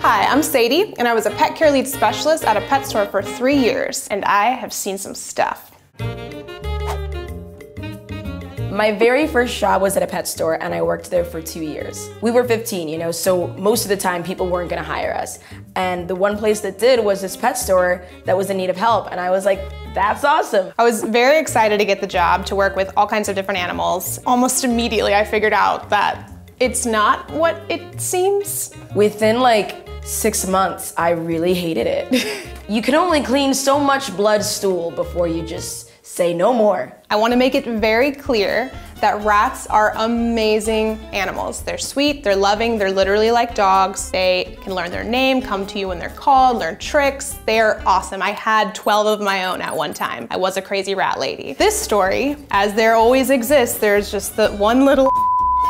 Hi, I'm Sadie, and I was a pet care lead specialist at a pet store for three years, and I have seen some stuff. My very first job was at a pet store and I worked there for two years. We were 15, you know, so most of the time people weren't gonna hire us. And the one place that did was this pet store that was in need of help. And I was like, that's awesome. I was very excited to get the job to work with all kinds of different animals. Almost immediately I figured out that it's not what it seems. Within like six months, I really hated it. you can only clean so much blood stool before you just say no more. I wanna make it very clear that rats are amazing animals. They're sweet, they're loving, they're literally like dogs. They can learn their name, come to you when they're called, learn tricks. They're awesome. I had 12 of my own at one time. I was a crazy rat lady. This story, as there always exists, there's just the one little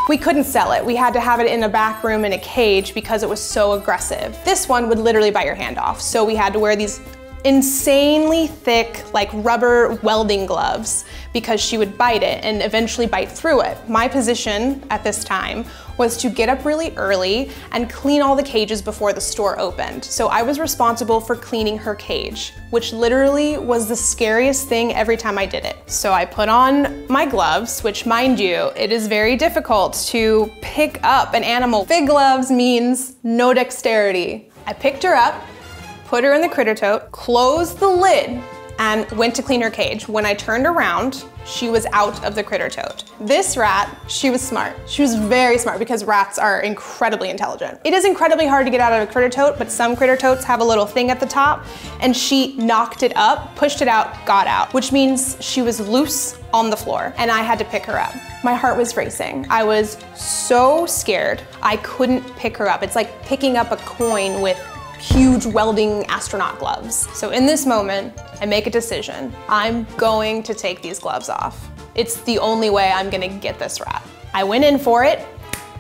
we couldn't sell it. We had to have it in a back room in a cage because it was so aggressive. This one would literally bite your hand off. So we had to wear these insanely thick, like rubber welding gloves because she would bite it and eventually bite through it. My position at this time was to get up really early and clean all the cages before the store opened. So I was responsible for cleaning her cage, which literally was the scariest thing every time I did it. So I put on my gloves, which mind you, it is very difficult to pick up an animal. Big gloves means no dexterity. I picked her up, put her in the critter tote, closed the lid, and went to clean her cage. When I turned around, she was out of the critter tote. This rat, she was smart. She was very smart because rats are incredibly intelligent. It is incredibly hard to get out of a critter tote, but some critter totes have a little thing at the top, and she knocked it up, pushed it out, got out, which means she was loose on the floor, and I had to pick her up. My heart was racing. I was so scared. I couldn't pick her up. It's like picking up a coin with huge welding astronaut gloves. So in this moment, I make a decision. I'm going to take these gloves off. It's the only way I'm gonna get this rat. I went in for it,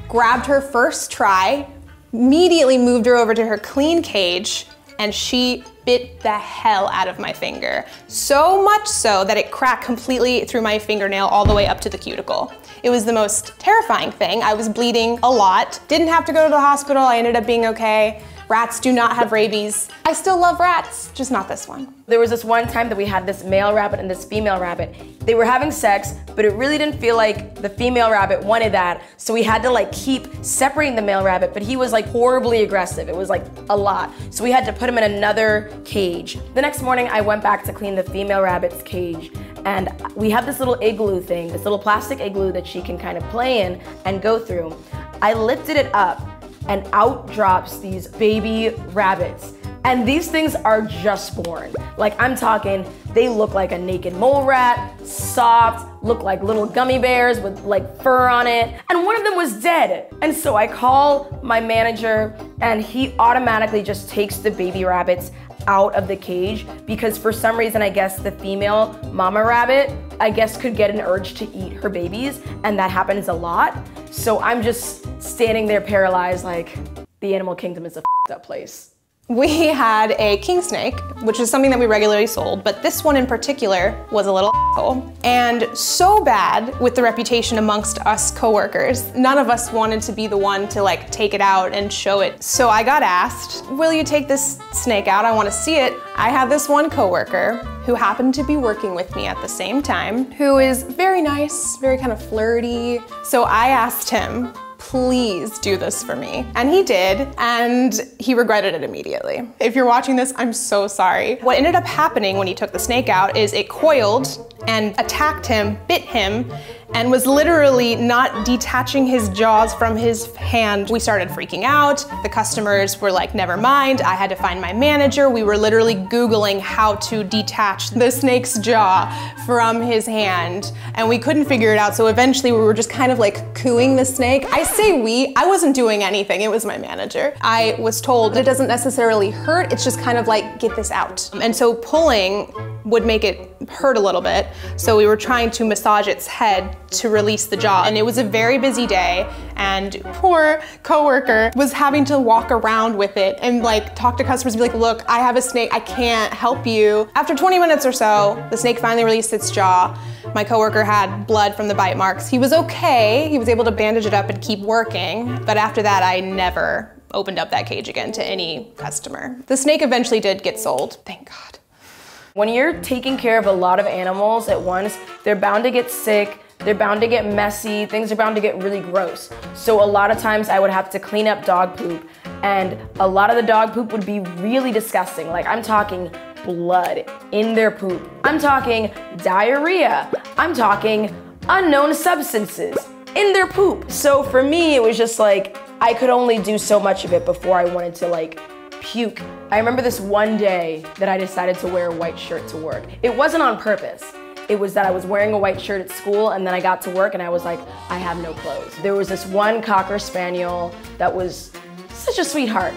grabbed her first try, immediately moved her over to her clean cage, and she bit the hell out of my finger. So much so that it cracked completely through my fingernail all the way up to the cuticle. It was the most terrifying thing. I was bleeding a lot. Didn't have to go to the hospital. I ended up being okay. Rats do not have rabies. I still love rats, just not this one. There was this one time that we had this male rabbit and this female rabbit. They were having sex, but it really didn't feel like the female rabbit wanted that. So we had to like keep separating the male rabbit, but he was like horribly aggressive. It was like a lot. So we had to put him in another cage. The next morning I went back to clean the female rabbit's cage and we have this little igloo thing, this little plastic igloo that she can kind of play in and go through. I lifted it up and out drops these baby rabbits. And these things are just born. Like I'm talking, they look like a naked mole rat, soft, look like little gummy bears with like fur on it. And one of them was dead. And so I call my manager and he automatically just takes the baby rabbits out of the cage because for some reason I guess the female mama rabbit I guess could get an urge to eat her babies and that happens a lot. So I'm just standing there paralyzed like the animal kingdom is a up place. We had a king snake, which is something that we regularly sold, but this one in particular was a little asshole. And so bad with the reputation amongst us coworkers, none of us wanted to be the one to like take it out and show it. So I got asked, will you take this snake out? I wanna see it. I had this one coworker who happened to be working with me at the same time, who is very nice, very kind of flirty. So I asked him, please do this for me. And he did, and he regretted it immediately. If you're watching this, I'm so sorry. What ended up happening when he took the snake out is it coiled and attacked him, bit him, and was literally not detaching his jaws from his hand. We started freaking out. The customers were like, never mind. I had to find my manager. We were literally Googling how to detach the snake's jaw from his hand, and we couldn't figure it out. So eventually we were just kind of like cooing the snake. I say we, I wasn't doing anything. It was my manager. I was told it doesn't necessarily hurt. It's just kind of like, get this out. And so pulling would make it hurt a little bit. So we were trying to massage its head to release the jaw. And it was a very busy day and poor coworker was having to walk around with it and like talk to customers and be like, look, I have a snake, I can't help you. After 20 minutes or so, the snake finally released its jaw. My coworker had blood from the bite marks. He was okay. He was able to bandage it up and keep working. But after that, I never opened up that cage again to any customer. The snake eventually did get sold, thank God. When you're taking care of a lot of animals at once, they're bound to get sick, they're bound to get messy, things are bound to get really gross. So a lot of times I would have to clean up dog poop and a lot of the dog poop would be really disgusting. Like I'm talking blood in their poop. I'm talking diarrhea. I'm talking unknown substances in their poop. So for me, it was just like, I could only do so much of it before I wanted to like puke. I remember this one day that I decided to wear a white shirt to work. It wasn't on purpose. It was that I was wearing a white shirt at school and then I got to work and I was like, I have no clothes. There was this one Cocker Spaniel that was such a sweetheart,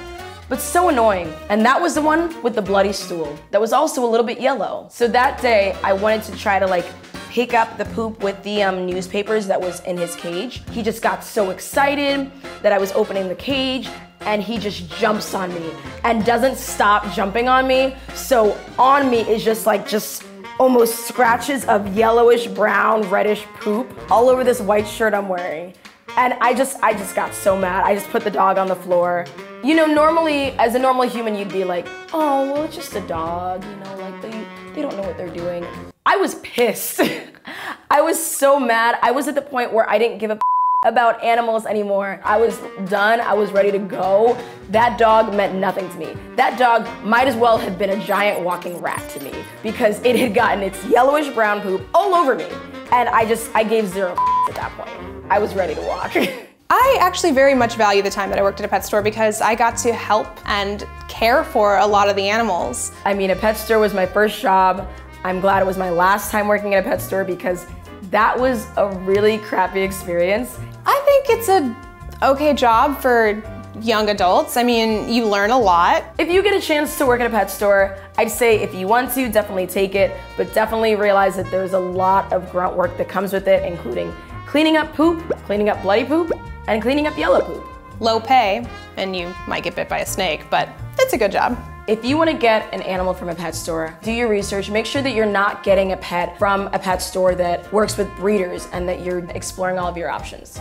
but so annoying. And that was the one with the bloody stool that was also a little bit yellow. So that day I wanted to try to like pick up the poop with the um, newspapers that was in his cage. He just got so excited that I was opening the cage and he just jumps on me and doesn't stop jumping on me. So on me is just like just almost scratches of yellowish brown reddish poop all over this white shirt I'm wearing. And I just I just got so mad. I just put the dog on the floor. You know, normally as a normal human you'd be like, "Oh, well it's just a dog, you know, like they they don't know what they're doing." I was pissed. I was so mad. I was at the point where I didn't give a about animals anymore. I was done. I was ready to go. That dog meant nothing to me. That dog might as well have been a giant walking rat to me because it had gotten its yellowish brown poop all over me. And I just, I gave zero at that point. I was ready to walk. I actually very much value the time that I worked at a pet store because I got to help and care for a lot of the animals. I mean, a pet store was my first job. I'm glad it was my last time working at a pet store because that was a really crappy experience. I think it's a okay job for young adults. I mean, you learn a lot. If you get a chance to work at a pet store, I'd say if you want to, definitely take it, but definitely realize that there's a lot of grunt work that comes with it, including cleaning up poop, cleaning up bloody poop, and cleaning up yellow poop. Low pay, and you might get bit by a snake, but it's a good job. If you want to get an animal from a pet store, do your research. Make sure that you're not getting a pet from a pet store that works with breeders and that you're exploring all of your options.